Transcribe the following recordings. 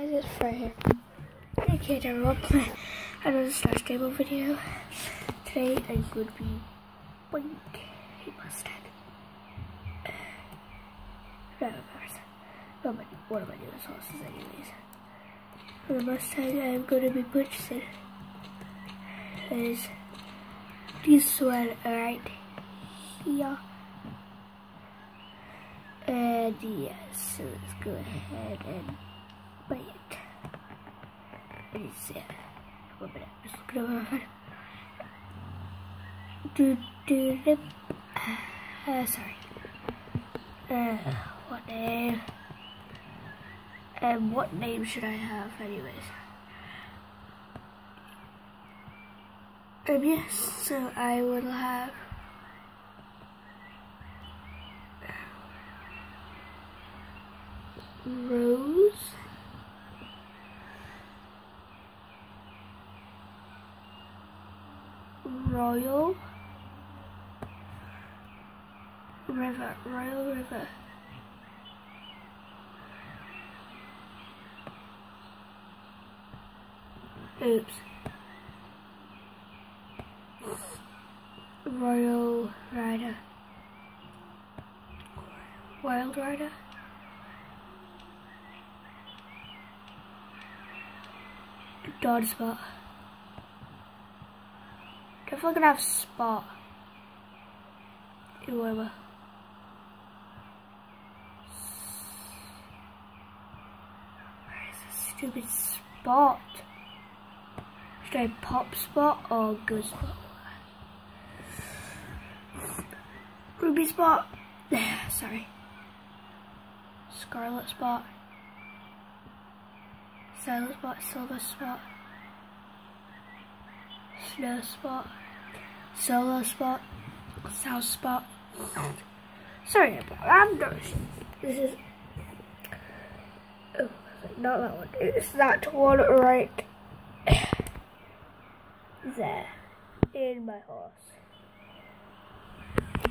guys, it's Fred here. Okay, everyone, another Star Stable video. Today I'm going to be boink a Mustang. No, of course. Not my, one of my newest horses anyways. For the Mustang I'm going to be purchasing is this one right here. And yes, so let's go ahead and it. It's, uh. Uh, sorry. Uh, what name? And what name should I have anyways? Um, yes, so I will have Rose. Royal River, Royal River. Oops. Royal Rider. Wild Rider. Dodge Spot. Definitely gonna have Spot. Whoever. Stupid Spot? Should I Pop Spot or Good Spot? Ruby Spot. Sorry. Scarlet Spot. Silent Spot, Silver Spot, Snow Spot, Solo Spot, South Spot. Sorry about I'm not. This is. Oh, not that one. It's that one right there in my horse.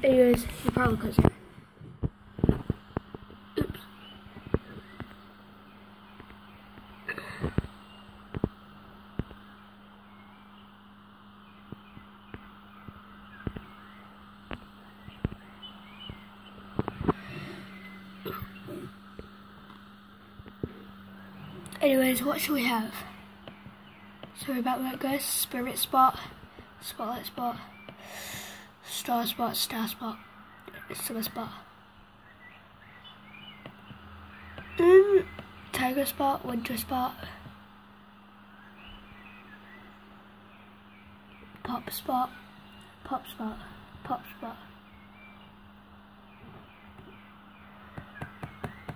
Anyways, you probably could Anyways, what should we have? Sorry about that guys. Spirit spot, spotlight spot, star spot, star spot, summer spot. Mm, tiger spot, winter spot, pop spot, pop spot, pop spot.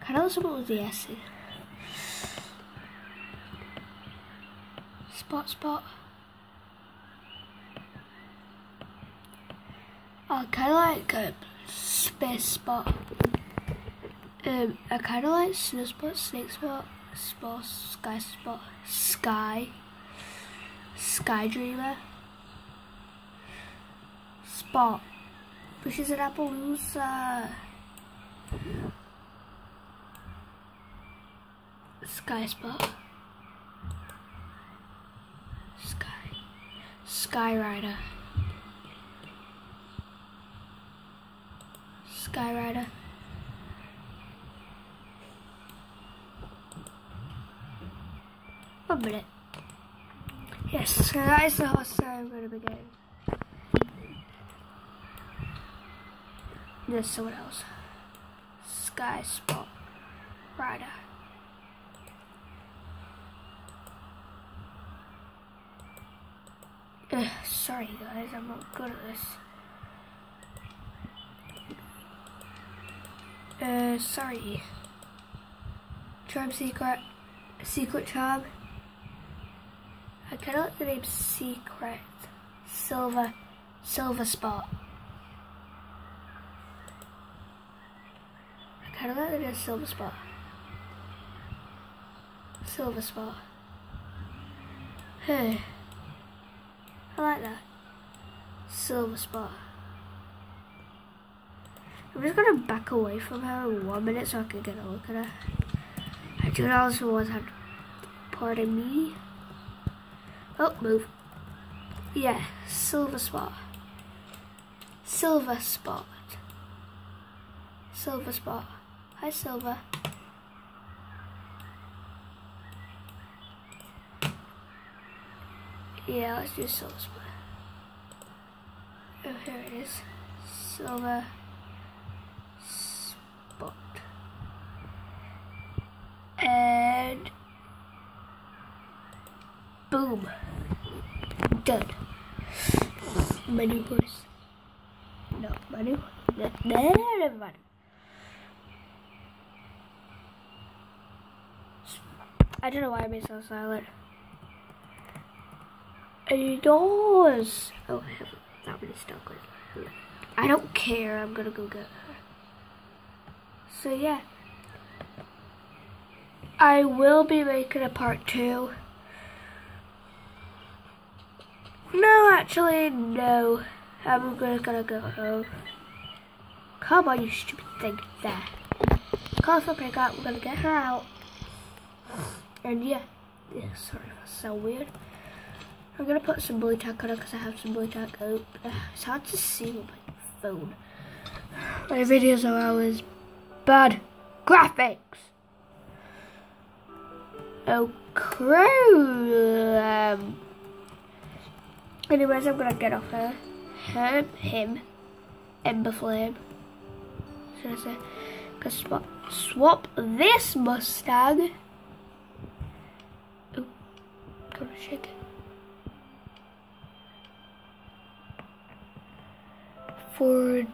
Kind of listen with the acid. Spot spot. I kind of like a space spot. Um, I kind of like snow spot, snake spot, spot, sky spot, sky, sky dreamer, spot, which bushes and Appaloosa, sky spot. Sky. Sky Rider. Sky Rider. One minute. Yes, so that is the horse I'm going to be getting. There's someone else. Sky Spot Rider. Sorry guys, I'm not good at this. Uh, sorry. Charm Secret. Secret Charm. I like the name Secret. Silver. Silver Spot. I like the name Silver Spot. Silver Spot. Hey. I like that. Silver spot. I'm just gonna back away from her in one minute so I can get a look at her. I do also want to pardon me. Oh, move. Yeah, silver spot. Silver spot. Silver spot. Hi, Silver. Yeah, let's do silver spot. Oh, here it is. Silver spot. And boom. Done. My new horse. No, my new no, never mind. I don't know why I made so silent. Doors. Oh, I haven't that stuck with. I don't care. I'm gonna go get her. So yeah. I will be making a part two. No, actually, no. I'm gonna, gonna go home. Come on, you stupid thing. There. For pickup. We're gonna get her out. And yeah. Yeah, sorry, that's so weird. I'm gonna put some blue tack on it because I have some blue tack out. It's hard to see with my phone. My videos are always bad graphics. Oh, crew. Um, anyways, I'm gonna get off her. Him, him, Ember Flame. Should I say? Cause swap, swap this Mustang. Oh, gotta shake it. For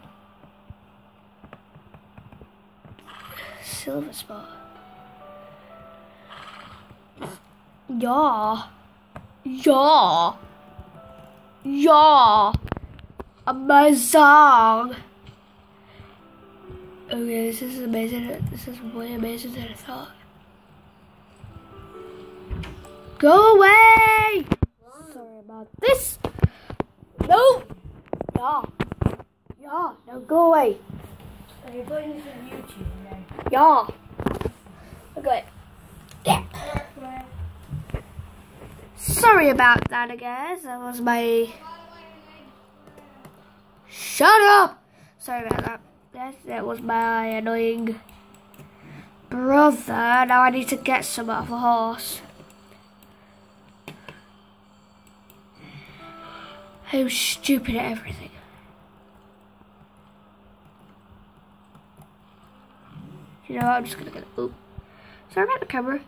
silver spot. Yeah. Yeah. Yeah. Amazing. Okay, this is amazing. This is way amazing than I thought. Go away! Sorry about this. No! Yeah. Yeah, now go away. Are you putting this on YouTube now? Yeah. Okay. Yeah. Sorry about that, I guess. That was my... Shut up! Sorry about that. That, that was my annoying brother. Now I need to get some off a horse. I'm stupid at everything. You know, I'm just gonna get. Oop. Sorry about the camera.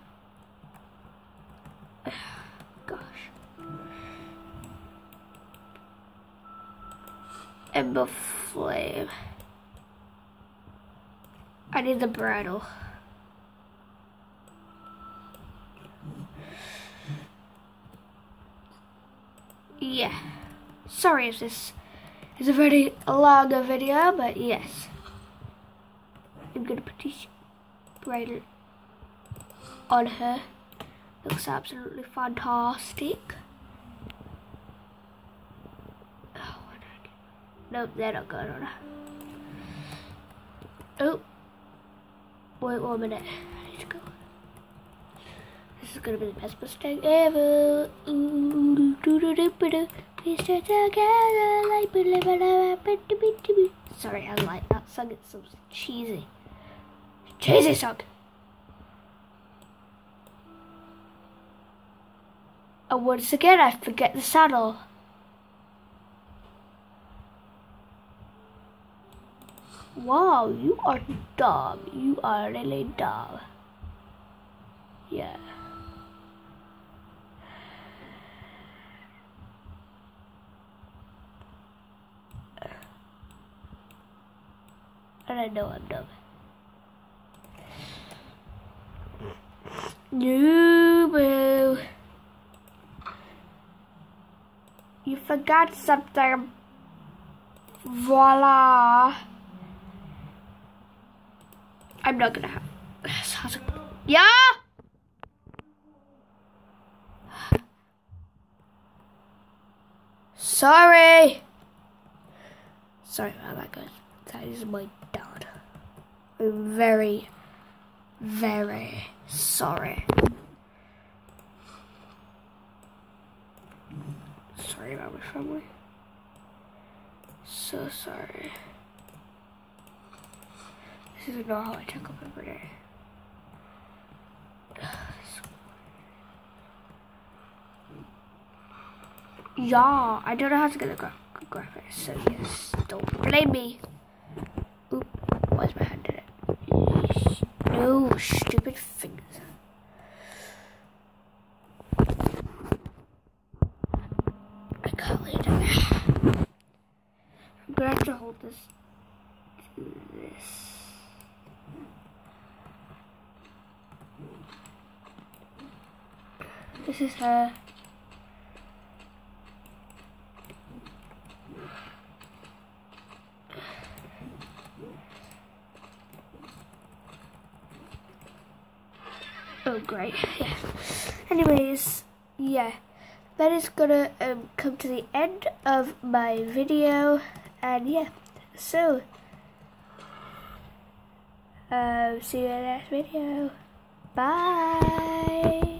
Gosh. Ember flame. I need the bridle. Yeah. Sorry if this is a very long video, but yes. I'm gonna put this bridle on her. Looks absolutely fantastic. Oh, nope, they're not going on. Oh, wait one minute. This is gonna be the best mistake ever. Ooh, doo. We stay together like Sorry, I like that song. It's so cheesy. Cheesy song. Oh, and once again, I forget the saddle. Wow, you are dumb. You are really dumb. Yeah. And I know I'm dumb. No, boo. You forgot something. Voila. I'm not gonna have. Yeah. Sorry. Sorry about that, guys. That is my dad. I'm very, very sorry. Sorry about my family. So sorry. This is not how I check up every day. Yeah, I don't know how to get a gra graphic, so yes, don't blame me. Stupid fingers. I can't lay down. I'm gonna have to hold this to this. This is her. Oh, great. Yeah. Anyways, yeah. That is gonna um, come to the end of my video. And yeah. So, um, see you in the next video. Bye.